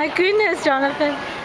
My goodness, Jonathan.